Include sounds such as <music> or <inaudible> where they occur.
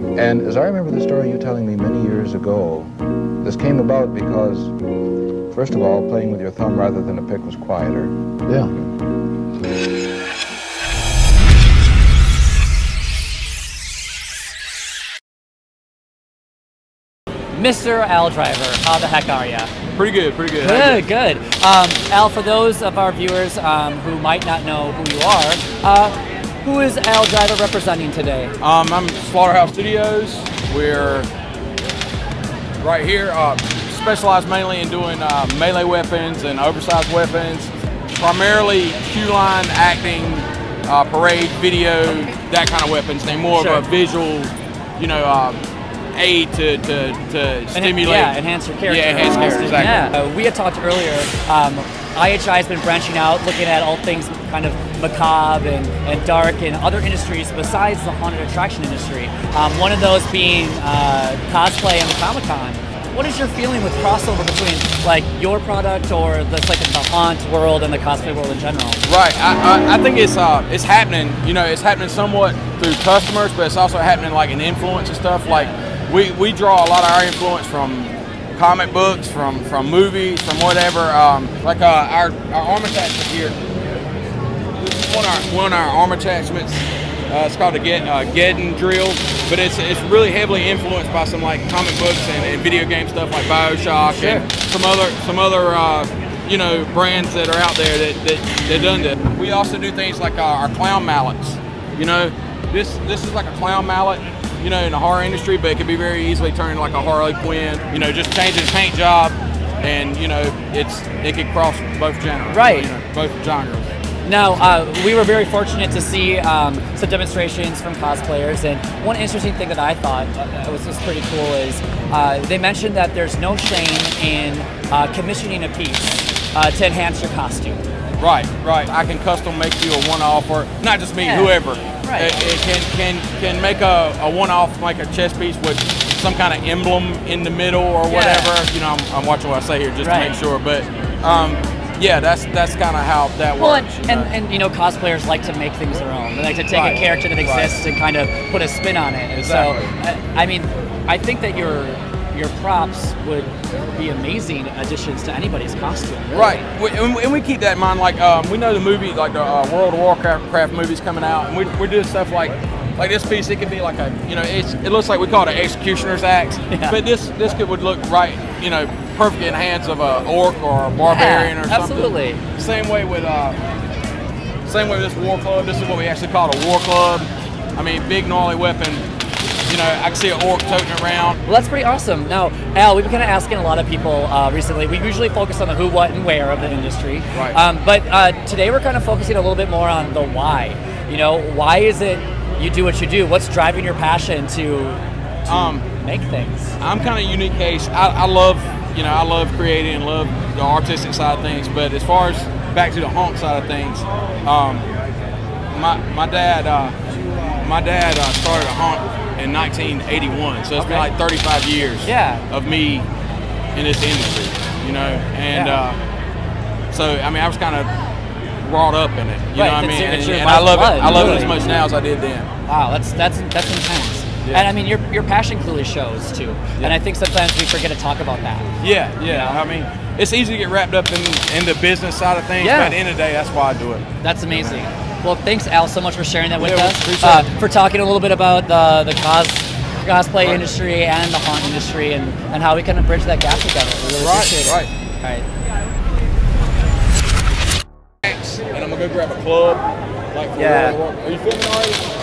And as I remember the story you telling me many years ago, this came about because, first of all, playing with your thumb rather than a pick was quieter. Yeah. Mr. Al Driver, how the heck are you? Pretty good, pretty good. Good, good. Um, Al, for those of our viewers um, who might not know who you are, uh, who is Al Driver representing today? Um, I'm Slaughterhouse Studios. We're right here, uh, specialized mainly in doing uh, melee weapons and oversized weapons, primarily queue line acting, uh, parade, video, that kind of weapons. They're more Sure. of a visual, you know, uh, aid to, to, to stimulate. Yeah, enhance your character. Yeah, enhance character, exactly. Yeah. Uh, we had talked earlier. Um, IHI has been branching out, looking at all things kind of macabre and, and dark in other industries besides the haunted attraction industry. Um, one of those being uh, cosplay and the Comic Con. What is your feeling with crossover between like your product or the like the haunt world and the cosplay world in general? Right. I, I, I think it's uh it's happening. You know, it's happening somewhat through customers, but it's also happening like in influence and stuff. Like we, we draw a lot of our influence from comic books, from from movies, from whatever. Um, like uh, our our arm attachment here. One of our, one of our arm attachments. Uh, it's called a Get, uh, Geddon drill, but it's it's really heavily influenced by some like comic books and, and video game stuff like Bioshock and some other some other uh, you know brands that are out there that that, that done that. We also do things like uh, our clown mallets. You know, this this is like a clown mallet. You know, in the horror industry, but it could be very easily turned into like a Harley Quinn. You know, just changing the paint job, and you know, it's it could cross both genres. Right. You know, both genres. Now, uh, we were very fortunate to see um, some demonstrations from cosplayers, and one interesting thing that I thought uh, was just pretty cool is uh, they mentioned that there's no shame in uh, commissioning a piece uh, to enhance your costume. Right, right. I can custom make you a one-off, or not just me, Yeah. whoever. Right. It, it can can can make a, a one-off, like a chess piece with some kind of emblem in the middle or Yeah. whatever. You know, I'm, I'm watching what I say here just Right. to make sure. But um, yeah, that's that's kind of how that Well, works. you and, and you know, cosplayers like to make things their own. They like to take Right. a character that Right. exists and kind of put a spin on it. Exactly. So, I mean, I think that your your props would be amazing additions to anybody's costume. really. Right, we, and, we- keep that in mind. Like um, we know the movie, like the uh, World of Warcraft movies coming out, and we, we're doing stuff like like this piece. It could be like a you know, it's, it looks like we call it an executioner's axe, <laughs> Yeah. but this this could would look right, you know, perfect in the hands of a orc or a barbarian Yeah, or something. absolutely. Same way with uh, same way with this war club. This is what we actually call a war club. I mean, big gnarly weapon. You know, I can see an orc toting it around. Well, that's pretty awesome. Now, Al, we've been kind of asking a lot of people uh, recently. We usually focus on the who, what, and where of the industry. Right. Um, but uh, today we're kind of focusing a little bit more on the why. You know, why is it you do what you do? What's driving your passion to, to Um, make things? I'm kind of unique case. I, I love, you know, I love creating and love the artistic side of things. But as far as back to the haunt side of things, um, my my dad, uh, my dad uh, started a haunt in 1981, so it's been like 35 years Yeah. of me in this industry, you know, and Yeah. uh, so I mean, I was kind of brought up in it, you Right, know what I mean, your- and, and I love blood, it. I love it as much now as I did then. Wow, that's that's that's intense. Yeah. And I mean, your your passion clearly shows too. And I think sometimes we forget to talk about that. Yeah, yeah. I mean, it's easy to get wrapped up in, in the business side of things, Yeah. but at the end of the day, that's why I do it. That's amazing. Well, thanks, Al, so much for sharing that with Yeah, us. Uh, for talking a little bit about the the cos cosplay Right. industry and the haunt industry and, and how we can bridge that gap together. We really Right, appreciate it. right. All right. And I'm gonna go grab a club. Like Yeah. Are you filming already?